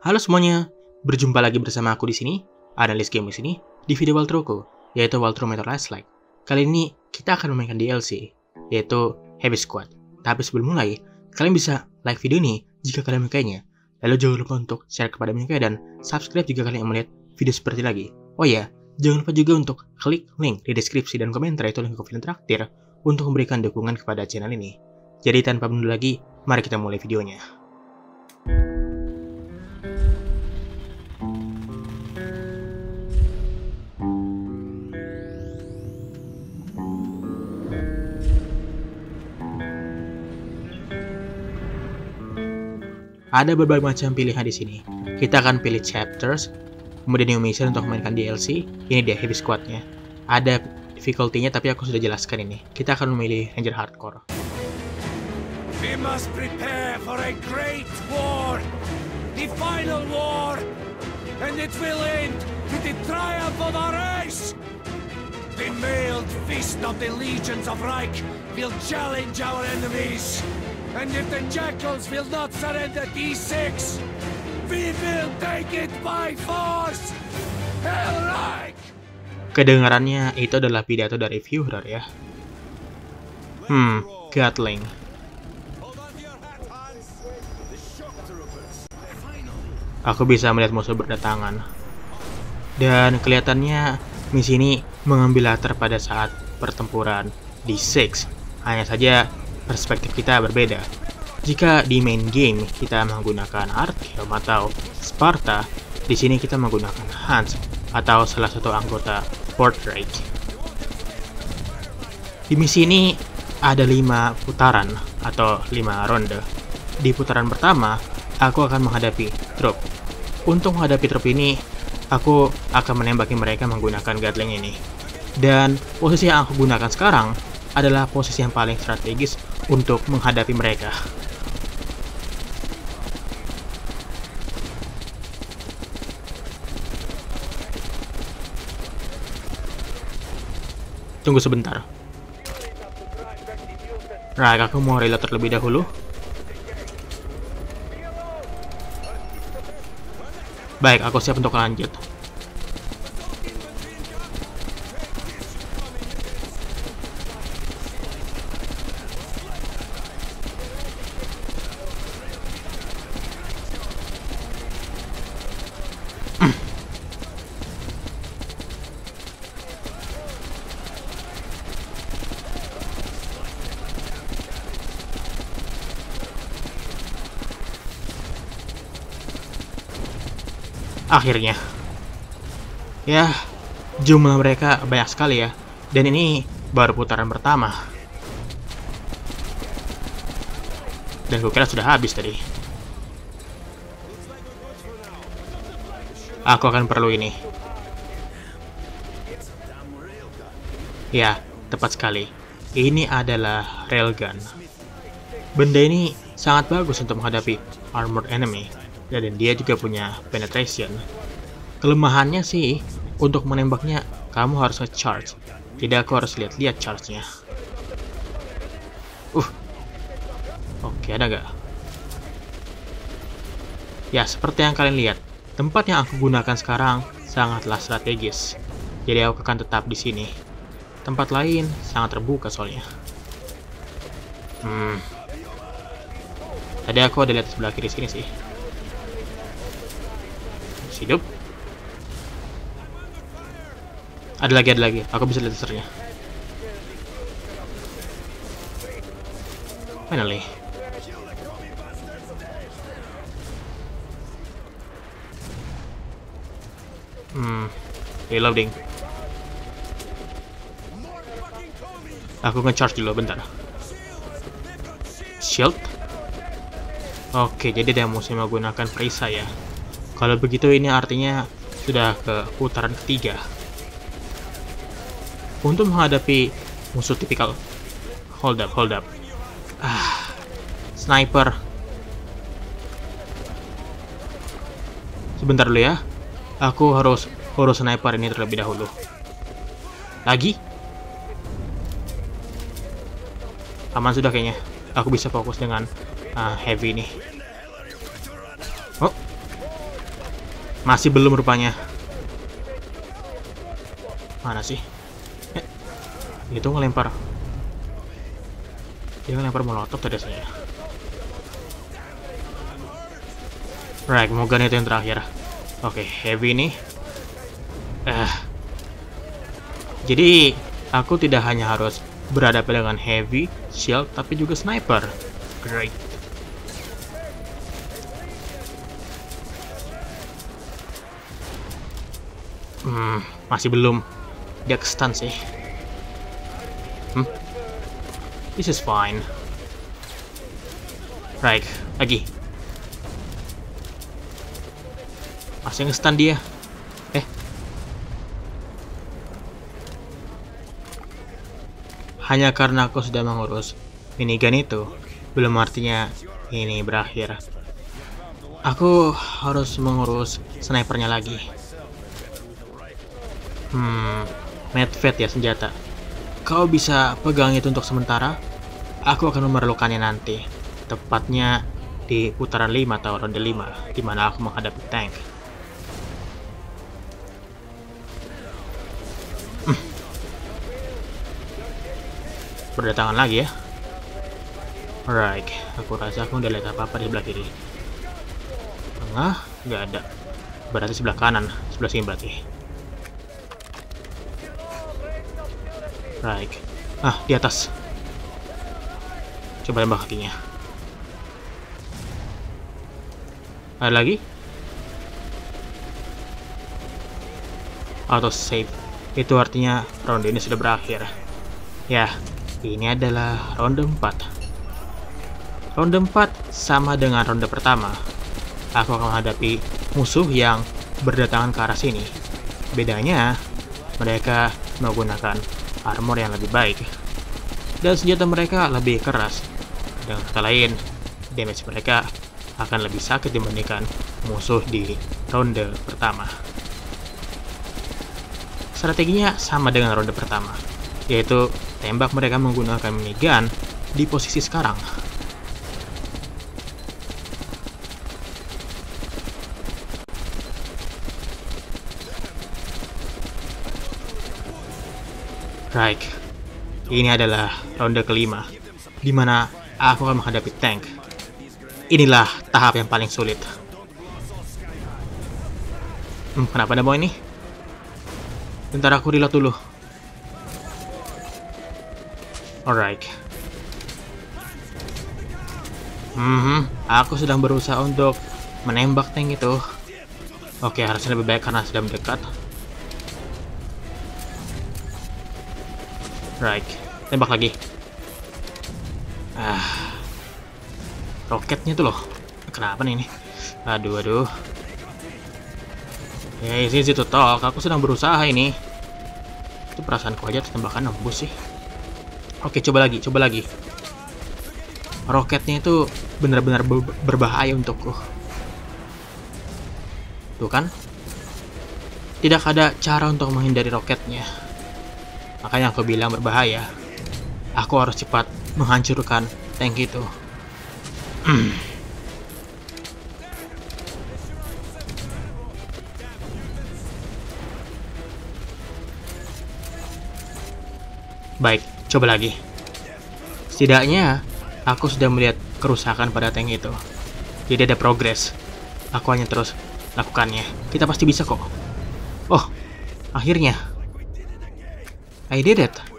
Halo semuanya, berjumpa lagi bersama aku di sini, analis game di sini, di video Waltroku, yaitu Waltro Metal Like. Kali ini kita akan memainkan DLC, yaitu Heavy Squad. Tapi sebelum mulai, kalian bisa like video ini jika kalian menyukainya. Lalu jangan lupa untuk share kepada menyukai dan subscribe jika kalian melihat video seperti lagi. Oh ya, jangan lupa juga untuk klik link di deskripsi dan komentar itu link film traktir untuk memberikan dukungan kepada channel ini. Jadi tanpa menunggu lagi, mari kita mulai videonya. Ada berbagai macam pilihan di sini. Kita akan pilih chapters, kemudian new mission untuk memainkan DLC. Ini dia heavy squadnya. Ada difficulty-nya tapi aku sudah jelaskan ini. Kita akan memilih Ranger Hardcore. We must prepare for a great war, the final war, and it will end with the triumph of our race. The mailed fist of the legions of Reich will challenge our enemies. And if the Jackals will not surrender D6, we will take it by force! Hellreich! Kedengarannya itu adalah pidato dari viewer ya. Hmm, Gatling. Aku bisa melihat musuh berdatangan. Dan kelihatannya misi ini mengambil latar pada saat pertempuran di 6. Hanya saja perspektif kita berbeda. Jika di main game kita menggunakan Artyom atau Sparta, di sini kita menggunakan Hans atau salah satu anggota Portrait. Di misi ini ada lima putaran atau lima ronde. Di putaran pertama, aku akan menghadapi trup. Untuk menghadapi trup ini, aku akan menembaki mereka menggunakan Gatling ini. Dan posisi yang aku gunakan sekarang adalah posisi yang paling strategis untuk menghadapi mereka. Tunggu sebentar. Right, aku mau reload terlebih dahulu. Baik, aku siap untuk lanjut. Akhirnya. Ya, jumlah mereka banyak sekali ya. Dan ini baru putaran pertama. Dan gue kira sudah habis tadi. Aku akan perlu ini. Ya, tepat sekali. Ini adalah railgun. Benda ini sangat bagus untuk menghadapi armored enemy dan dia juga punya penetration. Kelemahannya sih, untuk menembaknya kamu harus nge-charge. Tidak aku harus lihat-lihat charge-nya. Uh. Oke, ada gak? Ya, seperti yang kalian lihat, tempat yang aku gunakan sekarang sangatlah strategis. Jadi aku akan tetap di sini. Tempat lain sangat terbuka soalnya. Hmm. Tadi aku ada lihat sebelah kiri sini sih hidup. Ada lagi ada lagi. Aku bisa lihat lasernya finally hmm reloading aku nge-charge dulu bentar. Shield? Oke jadi dia mesti menggunakan perisai ya kalau begitu ini artinya sudah ke putaran ketiga. Untuk menghadapi musuh tipikal hold up, hold up. Ah, sniper. Sebentar dulu ya. Aku harus urus sniper ini terlebih dahulu. Lagi? Aman sudah kayaknya. Aku bisa fokus dengan uh, heavy ini. Masih belum rupanya. Mana sih? Eh, itu ngelempar. Dia ngelempar molotov tadi saya. Right, Morgan itu yang terakhir. Oke, heavy nih. Eh. Jadi, aku tidak hanya harus berhadapan dengan heavy, shield, tapi juga sniper. Great. Hmm, masih belum. Dia stun sih. Hmm. This is fine. Right, lagi. Masih nge-stun dia. Eh. Hanya karena aku sudah mengurus minigun itu, belum artinya ini berakhir. Aku harus mengurus snipernya lagi. Hmm, medvet ya senjata. Kau bisa pegang itu untuk sementara. Aku akan memerlukannya nanti. Tepatnya di putaran 5 atau ronde 5, di mana aku menghadapi tank. Hmm. Berdatangan lagi ya. Alright, aku rasa aku udah lihat apa-apa di sebelah kiri. Tengah, nggak ada. Berarti sebelah kanan, sebelah sini berarti. Right. Ah, di atas. Coba tembak kakinya. Ada lagi? Auto save. Itu artinya ronde ini sudah berakhir. Ya, ini adalah ronde 4. Ronde 4 sama dengan ronde pertama. Aku akan menghadapi musuh yang berdatangan ke arah sini. Bedanya, mereka menggunakan armor yang lebih baik. Dan senjata mereka lebih keras. Dengan kata lain, damage mereka akan lebih sakit dibandingkan musuh di ronde pertama. Strateginya sama dengan ronde pertama, yaitu tembak mereka menggunakan minigun di posisi sekarang. Right, ini adalah ronde kelima, di mana aku akan menghadapi tank. Inilah tahap yang paling sulit. Hmm, kenapa ada mau ini? Bentar aku reload dulu. Alright. Hmm, aku sedang berusaha untuk menembak tank itu. Oke, harusnya lebih baik karena sudah mendekat. Right, tembak lagi. Ah, roketnya tuh loh. Kenapa nih ini? Aduh, aduh. Ya, isi situ tok. Aku sedang berusaha ini. Itu perasaanku aja tembakan nembus sih. Oke, coba lagi, coba lagi. Roketnya itu benar-benar berbahaya untukku. Tuh kan? Tidak ada cara untuk menghindari roketnya. Makanya aku bilang berbahaya. Aku harus cepat menghancurkan tank itu. Baik, coba lagi. Setidaknya, aku sudah melihat kerusakan pada tank itu. Jadi ada progres. Aku hanya terus lakukannya. Kita pasti bisa kok. Oh, akhirnya. I did it.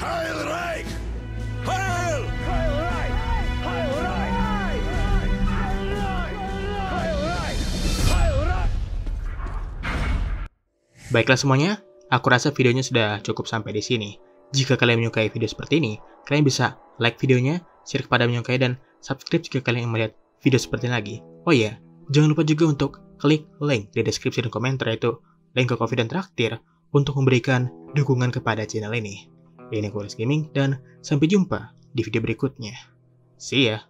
Heil Reich! Heil! Heil Reich! Heil Reich! Heil Reich! Heil Reich! Heil Reich! Baiklah semuanya, aku rasa videonya sudah cukup sampai di sini. Jika kalian menyukai video seperti ini, kalian bisa like videonya, share kepada menyukai, dan subscribe jika kalian ingin melihat video seperti ini lagi. Oh iya, Jangan lupa juga untuk klik link di deskripsi dan komentar yaitu link ke Coffee dan Traktir untuk memberikan dukungan kepada channel ini. Ini Kuris Gaming dan sampai jumpa di video berikutnya. See ya!